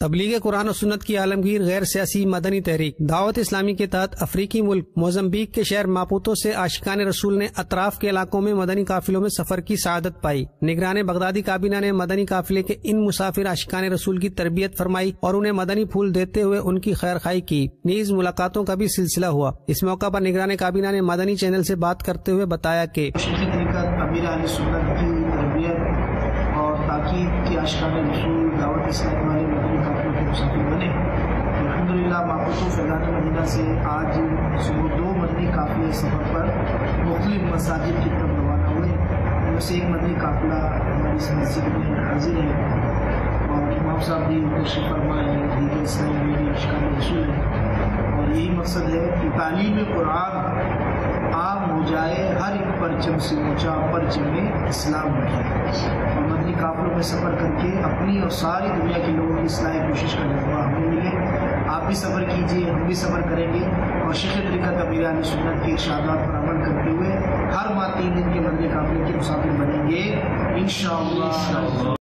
تبلیغ قرآن و سنت کی عالمگیر غیر سیاسی مدنی تحریک۔ دعوت اسلامی کے تحت افریقی ملک موزمبیک کے شہر ماپوتو سے آشقان رسول نے اطراف کے علاقوں میں مدنی قافلوں میں سفر کی سعادت پائی۔ نگران بغدادی کابینہ نے مدنی قافلے کے ان مسافر آشقان رسول کی تربیت فرمائی اور انہیں مدنی پھول دیتے ہوئے ان کی خیر خائی کی۔ نیز ملاقاتوں کا بھی سلسلہ ہوا۔ اس موقع پر نگران کابینہ نے مدنی چینل سے بات کرتے ہوئے بتایا کہ الحمد للہ ماپوتو فیضان مدینہ سے آج صبح دو مدنی قافلے سفر پر مختلف مساجد کی طرف روانہ ہوئے ان میں سے ایک مدنی قافلہ ہماری اس مسجد میں حاضر ہے اور امام صاحب بھی تشریف فرما ہے دیگر اسلام میں بھی اشکال رسول ہے۔ اور یہی مقصد ہے کہ تعلیم قرآن عام ہو جائے، ہر ایک پرچم سے اونچا پرچم اسلام ہو اور مدنی قافلوں میں سفر کر کے اپنی اور ساری دنیا کے لوگوں کی اصلاح کوشش کا جذبہ بھی سفر کیجیے، ہم بھی سفر کریں گے۔ اور شیخ طریقہ قبیلہ علی سنت کی ارشادات پر عمل کرتے ہوئے ہر ماہ تین دن کے بدلے قابل کے مسافر بنیں گے۔ انشاءاللہ۔